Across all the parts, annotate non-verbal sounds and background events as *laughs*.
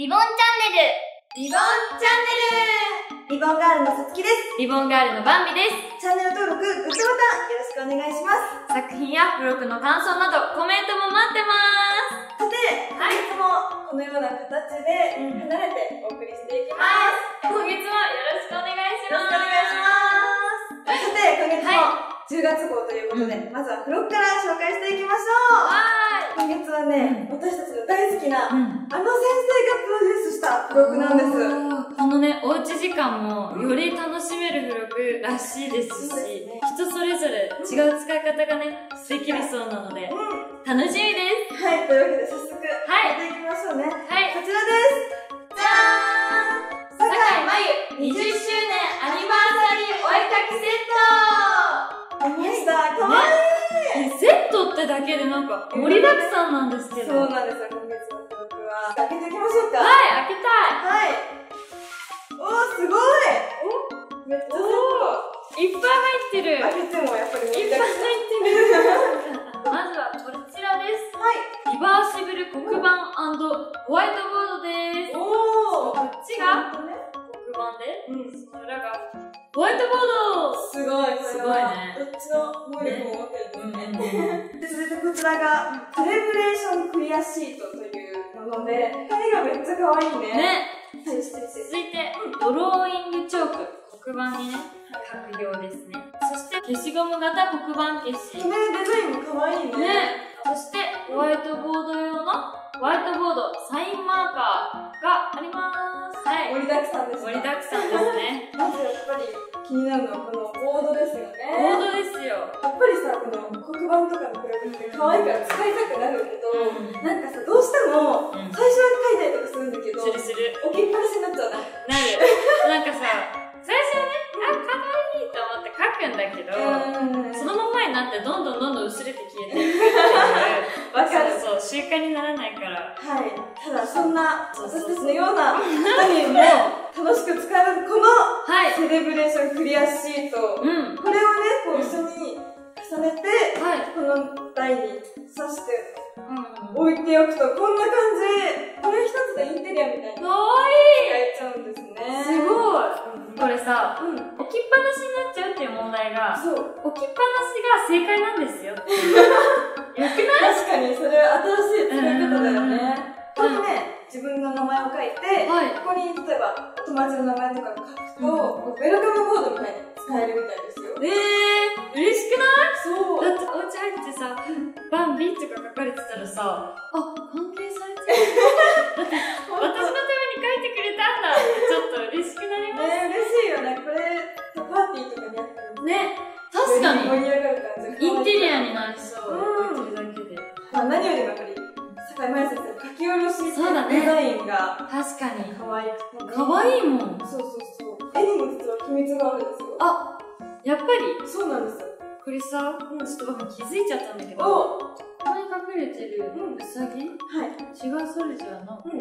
リボンチャンネルリボンチャンネルリボンガールのさつきです。リボンガールのバンビです。チャンネル登録、グッドボタンよろしくお願いします。作品やブログの感想などコメントも待ってます。さて、本日もこのような形で離れてお送りしていきます。今月もよろしくお願いしよろます。しくお願いします。さて、今月も10月号ということで、まずは付録から紹介していきましょう。は今月はね、私たちの大好きな。うん。あの先生がプロデュースした付録なんです。このね、おうち時間もより楽しめる付録らしいですし、ね人それぞれ違う使い方がね、できるそうなので、うん。楽しみです。はい、というわけで早っただけでなんか盛りだくさんなんですけど。そうなんですよ、の能力も持ってるんですね。うんで、続いてこちらが、セレブレーションクリアシートというもので、紙がめっちゃ可愛いね。。ね、そして、続いて、ドローイングチョーク。黒板にね、書くようですね。そして、消しゴム型黒板消し。ね、デザインも可愛いね。ね、そしてホワイトボード用のホワイトボードサインマーカーがあります。はい。盛りだくさんです盛りだくさんですね。*laughs* まずやっぱり気になるのはこのボードですよボね。ードですよ。やっぱりさ、この黒板とかのプログって可愛いから使いたくなるけど、うんなんかさ、どうしてもうん最初は書いたりとかするんだけど、するする。置きっぱなしになっちゃうな。なる。なんかさ、最初はね、あ、かわいいと思って書くんだけど、うんそのままになってどんどんどんどん薄れて消えていくっていう。*laughs* わかるそう習慣にならないから。はい。ただ、そんな私たちのような *laughs* 方にも楽しく使えるこのはい。セレブレーションクリアシート。うん。これをね、こう一緒に重ねて、はい。この台に刺してうん。置いておくと、こんな感じ。これ一つでインテリアみたいにかわ使えちゃうんですね。いいすごいうんこれさ、うん。置きっぱなしになっちゃうっていう問題が、そう。置きっぱなしが正解なんですよ。*laughs* よくない？確かに、それは新しい使い方だよね。こうんれね、自分の名前を書いて、はい。ここに例えばお友達の名前とかを書くと、こうウェルカムボードみたいに使えるみたいですよ。えー、嬉しくない？そう。だってお家入ってさ、バンビとか書かれてたらさ、あ、関係されてる。だって、私のために書いてくれたんだちょっと嬉しくなります。ね、嬉しいよね。これ、パーティーとかにあったら、ね、確かに。盛り上がる感じ。インテリアに。になりそう。うんだけで。まあ、何よりもやっぱり、坂井真由先生の書き下ろしそうだねデザインが確かに。可愛くて。可愛いもん。そうそうそう。絵にも実は秘密があるんですよ。あ、やっぱり、そうなんですよ。これさ、ちょっとバン気づいちゃったんだけど、おここに隠れてるうんウサギ？はい。シガーソルジャーの？うん。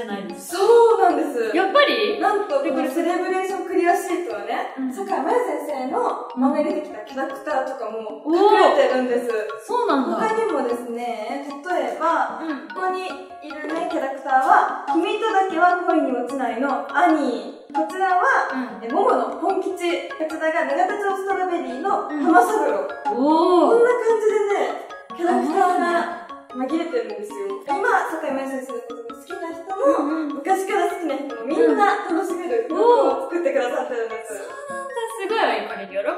じゃないですか。そうなんです。やっぱり？なんと、このセレブレーションクリアシートはね、うん坂井真由先生の漫画に出てきたキャラクターとかも隠れてるんです。そうなんだ。他にもですね、例えば、うん。ここにいるね、キャラクターは、君とだけは恋に落ちないのアニー。こちらは、うん。えモモの本吉。こちらが永田町ストロベリーの浜三郎。おー。こんな感じでね、キャラクターが紛れてるんですよ。今、坂井真由先生のことが好きな人も、うんうん。昔から好きな人もみんな楽しめる服を作ってくださってるんです。すごい、これ喜ぶよ。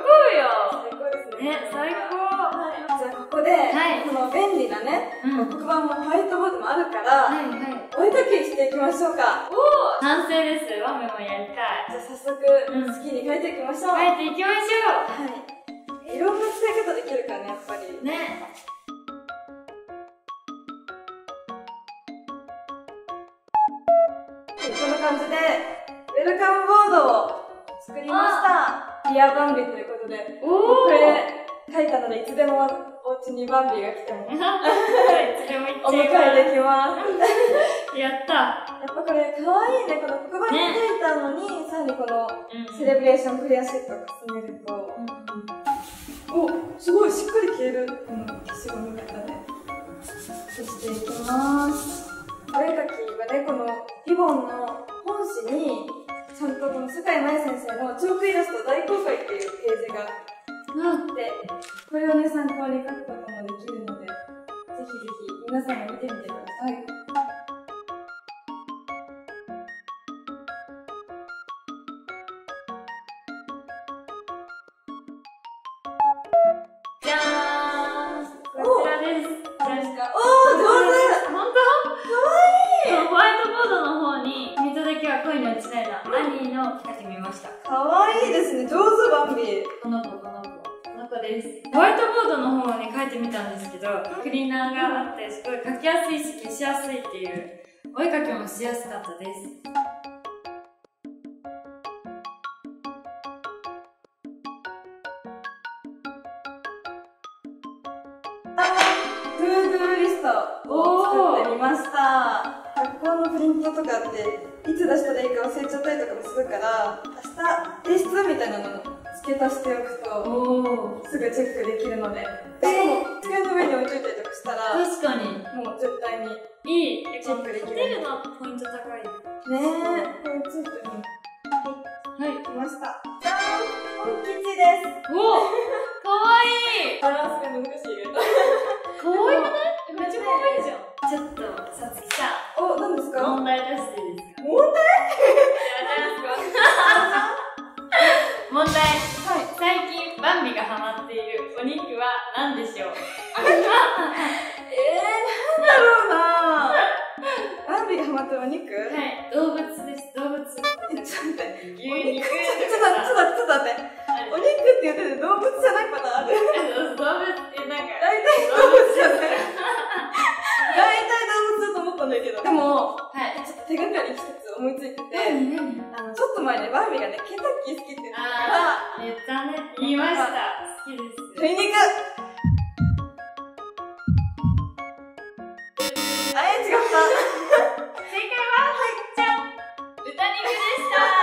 最高ですね。ね、最高。はい。じゃあここで、はいこの便利なね、うん。黒板もホワイトボードもあるから、はいはい。お絵かきしていきましょうか。おー完成です。ワメもやりたい。じゃあ早速、うん好きに書いていきましょう。書いていきましょはい。いろんな使い方できるからね、やっぱり。う。ね。感じで、ウェルカムボードを作りました。ディアバンビということで、おこれ書いたので、いつでもお家にバンビが来ても *laughs* いつでも行っお迎えできます。やった。やっぱこれ可愛いね、この黒板に書いたのに、さらにこのうんセレブレーションクリアシートを重ねると、お、すごいしっかり消える、この消しゴム型で。消していきます。お絵かきは本の本誌に、ちゃんとこの坂井真由先生のチョークイラスト大公開っていうページがあって、これをね、参考に書くこともできるので、ぜひぜひ皆さんも見てみてください。した。かわいいですね。上手、バンビ。この子、この子。この子です。ホワイトボードの方に書いてみたんですけど、クリーナーがあって、すごい書きやすいし、消しやすいっていう、お絵かきもしやすかったです。 To Do リストを作ってみました。学校のプリントとかって、いつ出したらいいか忘れちゃったりとかもするから、明日提出みたいなのを付け足しておくと。すぐチェックできるので。しかも、机の上に置いといたりとかしたら、確かに。もう絶対に。いい。チェックできるのポイント高い。ねえ、これついてるの。はい。来ました。じゃーん本吉です。おだけど。でも、はい。ちょっと手がかり一つ思いついてて、あの、ちょっと前ね、バンビがね、ケンタッキー好きって言ってたから、言ったね。言いました。好きです。鶏肉あれ違った。正解は、じゃん豚肉でした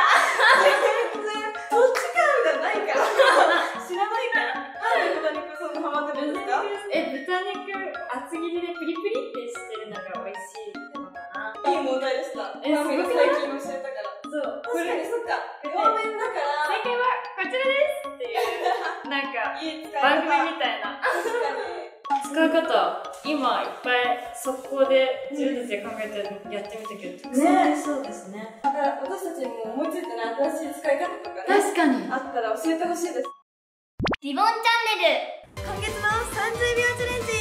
肉、厚切りでプリプリってしてるのが美味しいのかないい問題でした。えすごくない？最近教えたから。そう。確かにそっか。両面だから、正解はこちらですっていう、なんか、番組方。みたいな。確かに。使い方、今いっぱい速攻で自分たちで考えてやってみたけど、たくさんありそうですね。だから私たちにも思いついてない新しい使い方とかね、確かに。あったら教えてほしいです。リボンチャンネ今月の30秒チャレンジ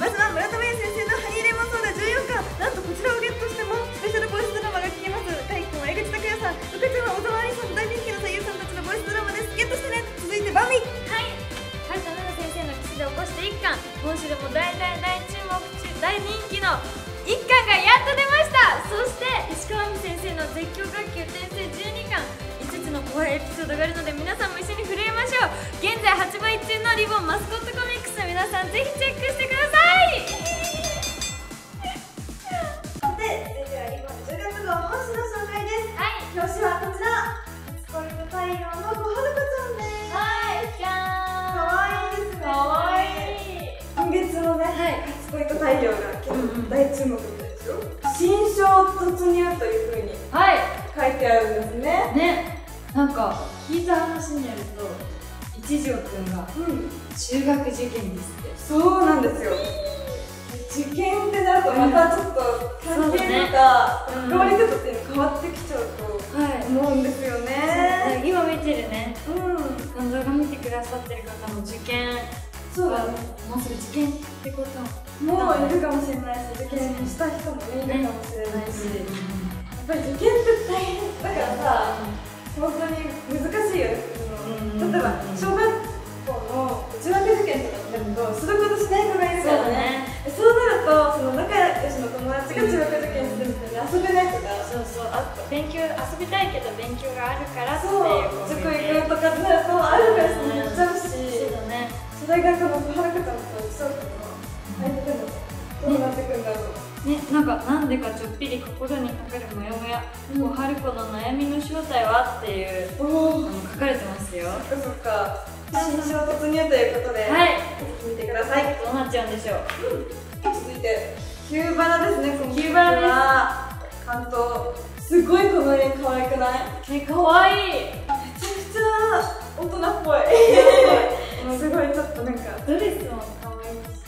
まずは村田芽先生のハニーレモンソーダ14巻。なんとこちらをゲットしてもスペシャルボイスドラマが聞けます。海君は江口拓也さん福ちゃんは小沢ありさん大人気の声優さんたちのボイスドラマです。ゲットしてね。続いてバミ。はい。橋田奈々先生の記事で起こして1巻。今週でも大大大注目中大人気の1巻がやっと出ました。そして石川美先生の絶叫学級転生12巻。5つの怖いエピソードがあるので皆さんも一緒に震えましょう。現在発売中のリボンマスコットコミックス皆さんぜひチェックしてください。太陽が結構大注目みたいですよ、新章突入というふうにはい。書いてあるんですね。ね。なんか聞いた話によると一条くんがうん。中学受験ですって。そうなんですよ。受験ってなるとまたちょっと関係とかうん。関わり方っていうの変わってきちゃうとはい。思うんですよね。今見てるね。うん。動画見てくださってる方も受験そうだね。もうすぐ受験ってこともういるかもしれないし受験した人もねいるかもしれないし、やっぱり受験って大変だからさ本当に難しいよ。ね、そのうん。例えば小学校の中学受験とかってなるとすることしない子がいるからね。そうなるとその仲良しの友達が中学受験するみたいな遊べないとか。そうそう。あと勉強遊びたいけど勉強があるからっていそうう塾行くとかってなるとあるからしてやっちゃうし。そうだね。それがこのはるかちゃんとそう。かの相手でもどうなってくんだろう、ね、なんかなんでかちょっぴり心にかかるモヤモヤ、こう春子の悩みの正体はっていうあの書かれてますよ。そっかそっか。新章突入ということで、はい。見てください。どうなっちゃうんでしょう。続いてキューバラですね今キューバラはちゃんとすごいこの絵可愛くない？えかわい。いめちゃくちゃ大人っぽい。*laughs* すごいちょっとなんか。ドレスも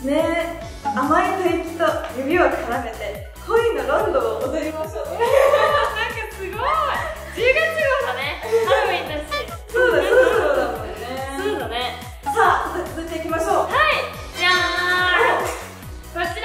ね甘い吐息と指を絡めて。恋のロンドを踊りましょう。*laughs* なんかすごい。10月号だね。ハロウィンだし。そうだそうだそうだね。そうだね。さあ続いていきましょう。はい。じゃーん。こちら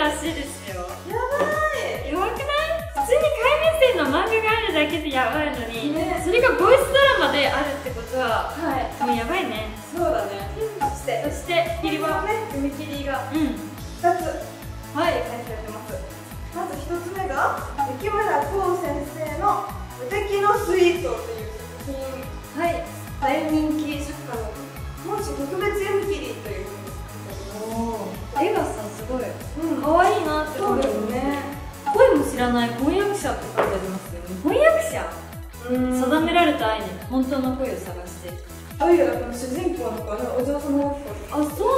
らしいですよ。やばい。やばくない。普通に貝目線の漫画があるだけでやばいのに、ね。それがボイスドラマであるってことははい。もうやばいね。そうだね。そしてそして切りはね読み切りがうん。2つ。はい書いてあります。まず1つ目が雪村光先生の「無敵のスイート」という作品。はい。大人気作家の本誌特別読み切りというごい。うん。可愛いなってそうですね。声も知らない翻訳者って書いてありますよね。翻訳者？うん。定められた愛に本当の声を探して。どういうこの主人公の子のお嬢様あそう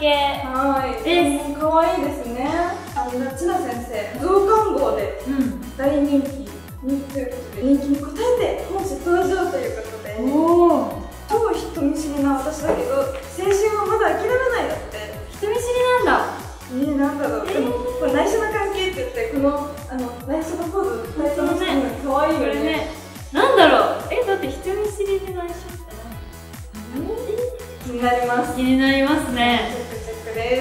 の関係はい。です。うん可愛いですね。神田千奈先生増刊号でうん。大人気にということで人気に応えて本誌登場ということで。おお超人見知りな私だけど青春はまだ諦めないだって。人見知りなんだ。えー、なんだろう、でもこれ内緒の関係って言ってこのあの内緒のポーズ内緒のシーンが可愛いこよね。れね。なんだろう。えだって人見知りで内緒って気になります。何気になりますね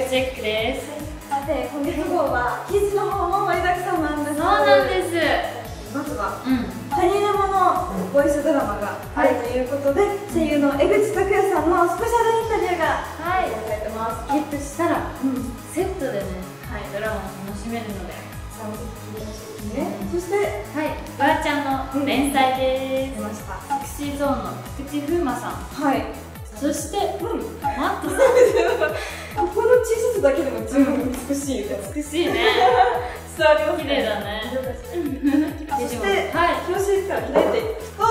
チェックです。さて今月号は記事の方も盛りだくさんなんです。そうなんです。まずはうん。ハニレモのボイスドラマがあるということで、声優の江口拓也さんのスペシャルインタビューがはい。されてます。ゲットしたらうん。セットでねはいドラマを楽しめるので。ね。そしてはい。ばあちゃんの連載です。出ました。セクシーゾーンの菊池風磨さん。はい。そしてうん。マットさん *laughs* ここのャツだけでも十分美しいです美しいね。*laughs* 伝わります綺麗だね。そして、はい。表紙から開いていくと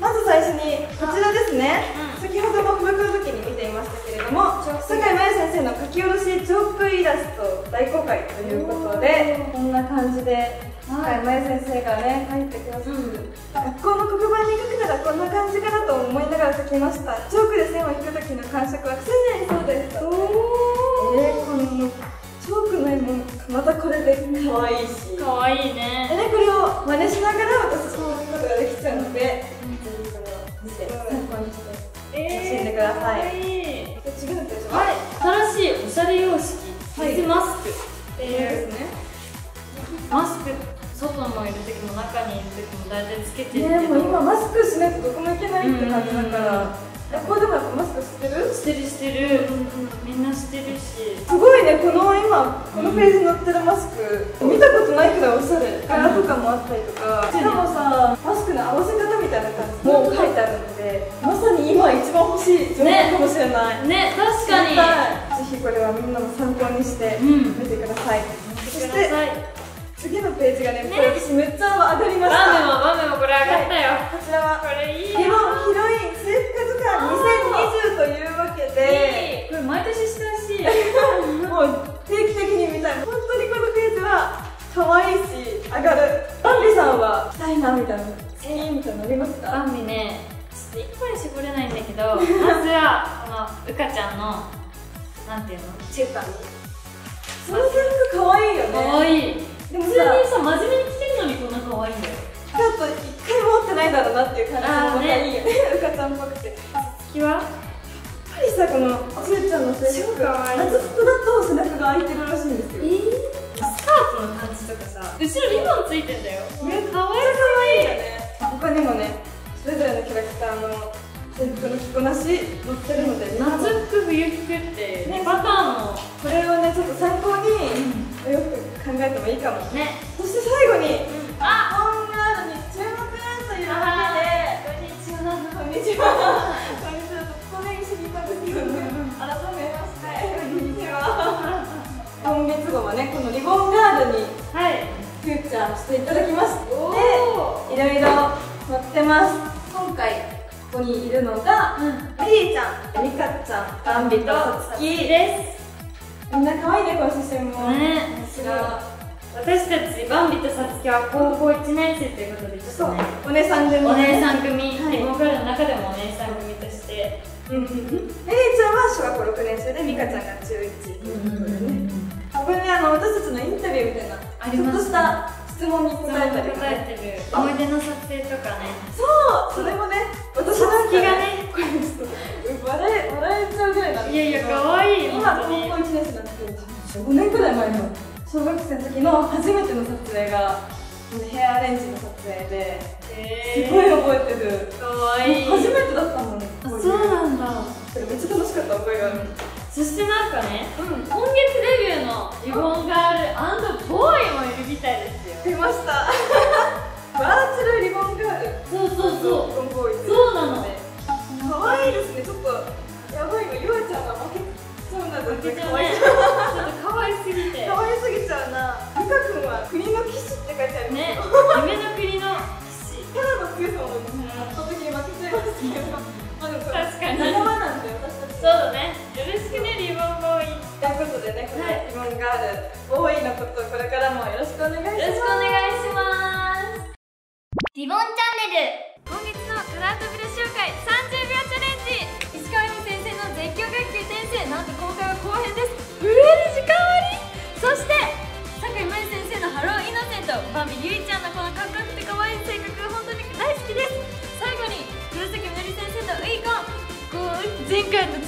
まず最初にこちらですね、うん。先ほども付録の時に見ていましたけれども坂井真由先生の書き下ろしチョークイラスト大公開ということでこんな感じで坂井真由先生がね書いてくださってる、学校の黒板に書くならこんな感じかなと思いながら書きました。チョークで線を引く時の感触は癖になりそうです。とえー、このチョークの絵もまたこれで可愛いし。かわいいでねね、これを真似しながら私そういうことができちゃうので、ぜひこれを見て参考にして楽しんでください。かわいい。で次のページは？い。新しいおしゃれ様式。はい。水マスクって。いうですねいる時も中にいる時も大体つけてるけねもう今どマスクしないとどこも行けないって感じだから。学校でもやっぱマスクしてる？してるしてる。みんなしてるし。すごいねこの今このページに載ってるマスク。見たことないくらいおしゃれ柄とかもあったりとか。しかもさマスクの合わせ方みたいな感しい情報かもしれない、ね確かに。ぜひこれはみんなも参考にしてうん。見てください、そ見てくしてださい次のページがねね。これ私めっちゃ上がりました。バンメもバンメもこれ上がったよ、こちら。はこれいいよ。ヒロイン制服図鑑2020というわけでこれ毎年してほし。い *laughs* もう定期的に見たい。本当にこのページは可愛いし上がる。バンビさんは着たいなみたいなえーみたいなのありますか？バンビねちょっと一個に絞れないんだけど *laughs* まずはこのうかちゃんのなんていうの？チェッター。その制服可愛いよね。かわいいでも普通にささ真面目に着てるのにこんな可愛いんだよ。ちょっと一回も持ってないだろうなっていう感じのあーね。またいいよねうかちゃんっぽくて。やっ月はぱりさこのちえちゃんの制服夏服だと背中が開いてるらしいんですよ。スカートの感じとかさ後ろリボンついてんだよ。めっちゃ可愛い。よね。他にもねそれぞれのキャラクターの制服の着こなし載ってるかもね。うんうんうん。リリーちゃんは小学校6年生で、ミカちゃんが中1ということでね。これね、あの私たちのインタビューみたいな、ありますちょっとした質問に答えたりとか答ね。えてる思い出の撮影とかねそう、それもね、私なんかねこれちょっと笑え笑えちゃうぐらいなんですいやいや可愛い今高校本当に1年生なんですけど、5年くらい前の小学生の時の初めての撮影がヘアアレンジの撮影で、すごい覚えてる。かわいい初めてだったもん。あそうなんだめっちゃ楽しかった覚えがある。そしてなんかねうん。今月デビューのリボンガールボーイもいるみたいですよ出ました。バンビゆいちゃんのこのかっこよくて可愛い性格が本当に大好きです。最後に黒崎みのり先生のウイコン。前回の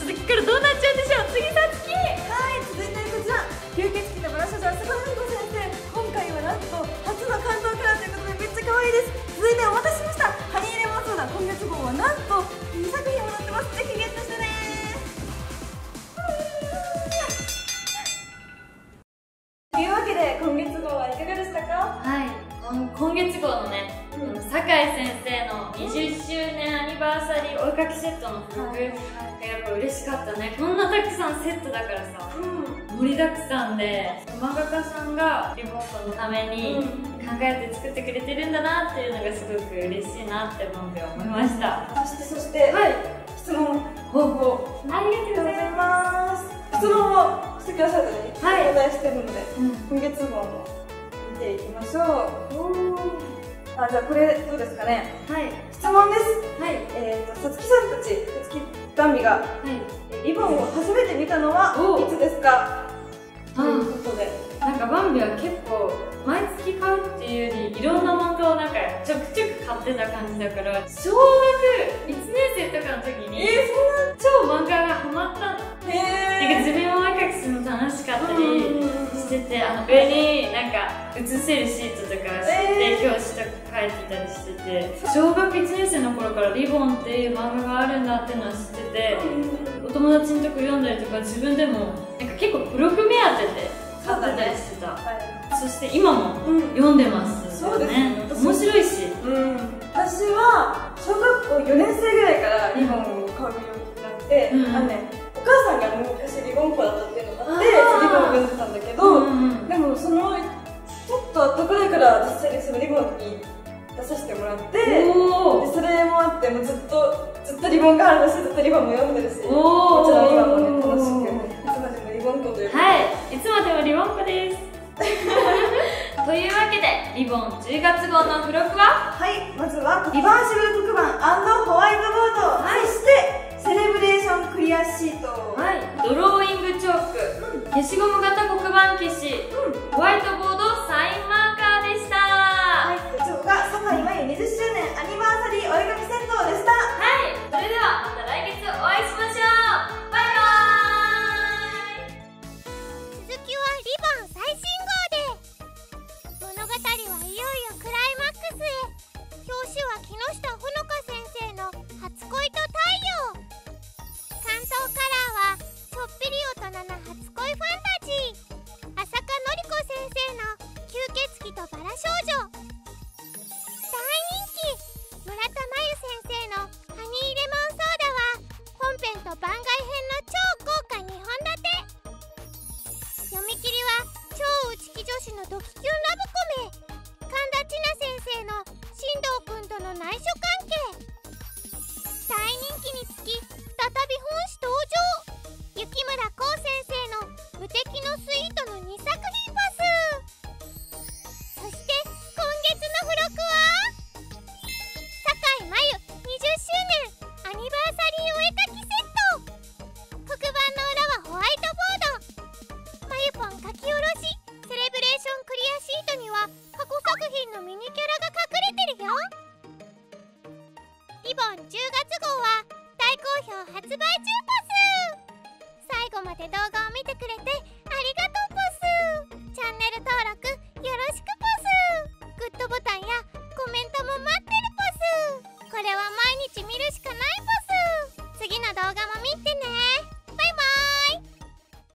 きセットの付録がやっぱ嬉しかったね。こんなたくさんセットだからさうん。盛りだくさんで。漫画家さんがリモートのために考えて作ってくれてるんだなっていうのがすごく嬉しいなって思って思いました。そして、そして、はい。質問、ほうほうありがとうございまます。質問をしてくださるのに、はい。お題してるので、す、うん。今月号も見ていきましょう。あ、じゃあこれどうですかね？はい。質問です。はい。えーと、さつきさんたち、さつきバンビがはい。リボンを初めて見たのはおいつですか？とあいうことで。なんかバンビは結構毎月買うっていうよりいろんな漫画をなんかちょくちょく買ってた感じだから小学1年生とかの時に超漫画がハマったのへなんか自分を若くするの楽しかったりしててあの上になんか写せるシートとかして、え表紙とか描いてたりしてて小学1年生の頃から「リボン」っていう漫画があるんだってのは知ってて、お友達のとこ読んだりとか自分でもなんか結構黒く目当てて買ってたりしてた、そして今も読んでます、そうですね。面白いし、私は小学校4年生ぐらいからリボンを買うようになって、あのねお母さんが昔リボンっ子だったっていうのがあってリボンを読んでたんだけど、でもそのちょっとあったからいから実際にそのリボンに出させてもらってでそれもあってもうずっとずっとリボンがあるしずっとリボンも読んでるしもちろん今もね楽しくいつまでもリボンっ子というはい。いつまでもリボンっ子です。*laughs* というわけでリボン10月号の付録は？はい。まずはリバーシブル黒板ホワイトボード、はい、そしてセレブレーションクリアシート。はい。ドローイングチョーク、うん、消しゴム型黒板消し、うん、ホワイトボードまた来月お会いしましょう。